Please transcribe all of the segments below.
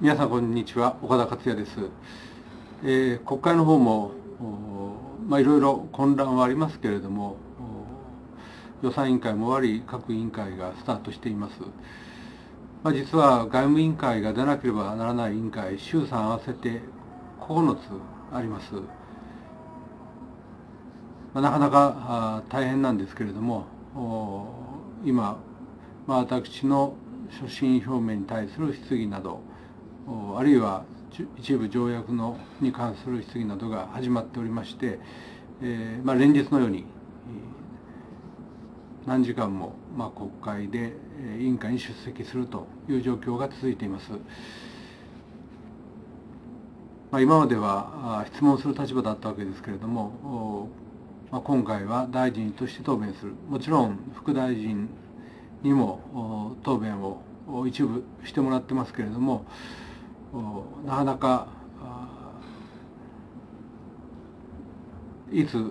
皆さんこんにちは。岡田克也です、えー、国会の方もまあいろいろ混乱はありますけれども予算委員会も終わり各委員会がスタートしています、まあ、実は外務委員会が出なければならない委員会衆参合わせて9つあります、まあ、なかなか大変なんですけれども今、まあ、私の所信表明に対する質疑などあるいは一部条約のに関する質疑などが始まっておりまして、えーまあ、連日のように何時間も、まあ、国会で委員会に出席するという状況が続いています。まあ、今までは質問する立場だったわけですけれども、まあ、今回は大臣として答弁するもちろん副大臣にも答弁を一部してもらってますけれどもなかなかいつ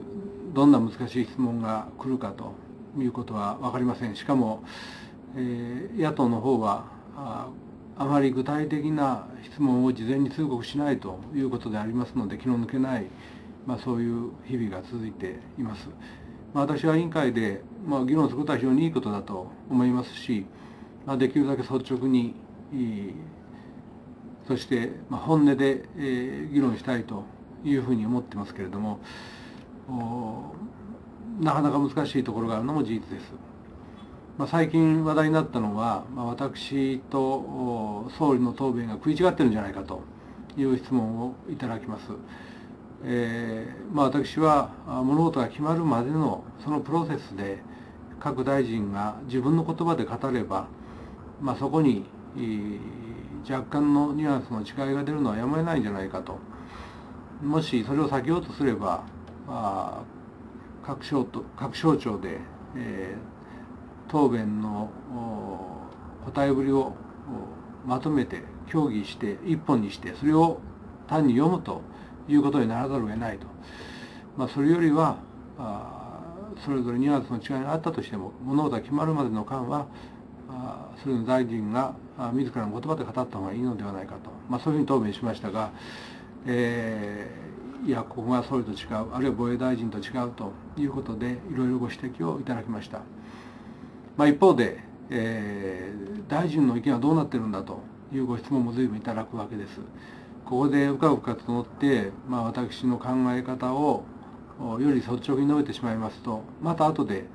どんな難しい質問が来るかということは分かりませんしかも、えー、野党の方はああまり具体的な質問を事前に通告しないということでありますので気の抜けない、まあ、そういう日々が続いています。まあ、私は委員会で、まあ、議論することは非常にいいことだと思いますし、まあ、できるだけ率直にそして本音で議論したいというふうに思ってますけれどもなかなか難しいところがあるのも事実です。まあ、最近話題になったのは、まあ、私と総理の答弁が食い違ってるんじゃないかという質問をいただきます。えーまあ、私は物事が決まるまでのそのプロセスで各大臣が自分の言葉で語れば、まあ、そこに若干のニュアンスの違いが出るのはやむを得ないんじゃないかと。もしそれを避けようとすればあ各省と各省庁で、えー、答弁の答えぶりをまとめて協議して一本にしてそれを単に読むということにならざるを得ないと、まあ、それよりはあそれぞれニュアンスの違いがあったとしても物事が決まるまでの間はそれの大臣が自らの言葉で語った方がいいのではないかと、まあ、そういうふうに答弁しましたが、えー、いやここが総理と違うあるいは防衛大臣と違うということでいろいろご指摘をいただきました、まあ、一方で、えー、大臣の意見はどうなってるんだというご質問も随分いただくわけです。ここでうかうかと乗って、まあ、私の考え方をより率直に述べてしまいますとまた後で、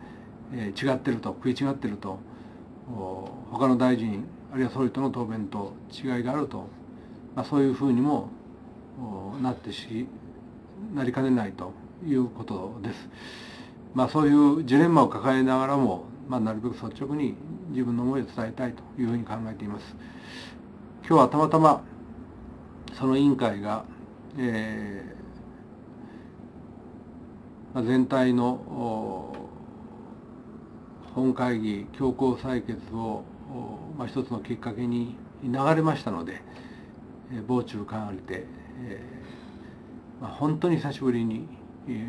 えー、違ってると食い違ってると他の大臣あるいは総理との答弁と違いがあると、まあ、そういうふうにもなってしなりかねないということです。まあ、そういうジレンマを抱えながらも、まあ、なるべく率直に自分の思いを伝えたいというふうに考えています。今日はたまたまその委員会が、えー、全体の本会議強行採決を、まあ、一つのきっかけに流れましたので、えー、傍中関われて、えーまあ、本当に久しぶりに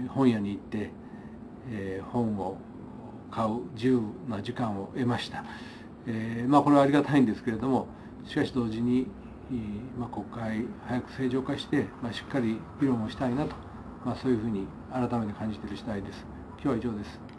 本屋に行って、えー、本を買う自由な時間を得ました、えーまあ、これはありがたいんですけれどもしかし同時に、まあ、国会早く正常化して、まあ、しっかり議論をしたいなと、まあ、そういうふうに改めて感じている次第です。今日は以上です。